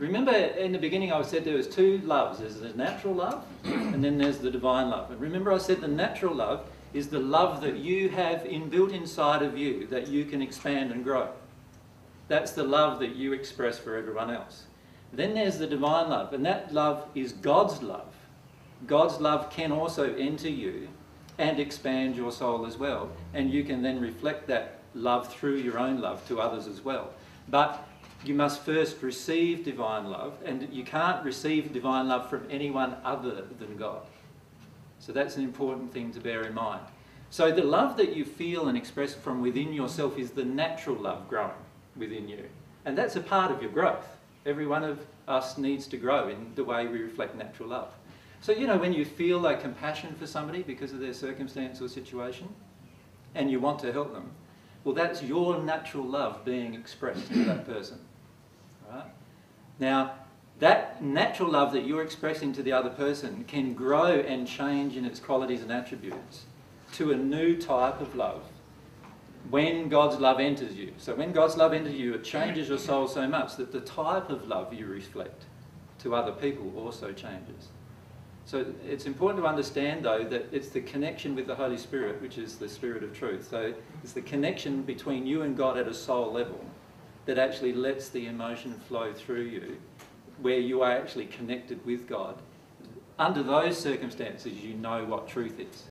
Remember in the beginning I said there was two loves. There's the natural love and then there's the divine love. And remember I said the natural love is the love that you have inbuilt inside of you that you can expand and grow. That's the love that you express for everyone else. Then there's the divine love, and that love is God's love. God's love can also enter you and expand your soul as well, and you can then reflect that love through your own love to others as well. But you must first receive divine love, and you can't receive divine love from anyone other than God. So that's an important thing to bear in mind. So the love that you feel and express from within yourself is the natural love growing within you. And that's a part of your growth. Every one of us needs to grow in the way we reflect natural love. So, you know, when you feel like compassion for somebody because of their circumstance or situation, and you want to help them, well, that's your natural love being expressed to that person. Right? Now, that natural love that you're expressing to the other person can grow and change in its qualities and attributes to a new type of love when God's love enters you. So when God's love enters you, it changes your soul so much that the type of love you reflect to other people also changes. So it's important to understand, though, that it's the connection with the Holy Spirit, which is the Spirit of truth. So it's the connection between you and God at a soul level that actually lets the emotion flow through you, where you are actually connected with God. Under those circumstances, you know what truth is.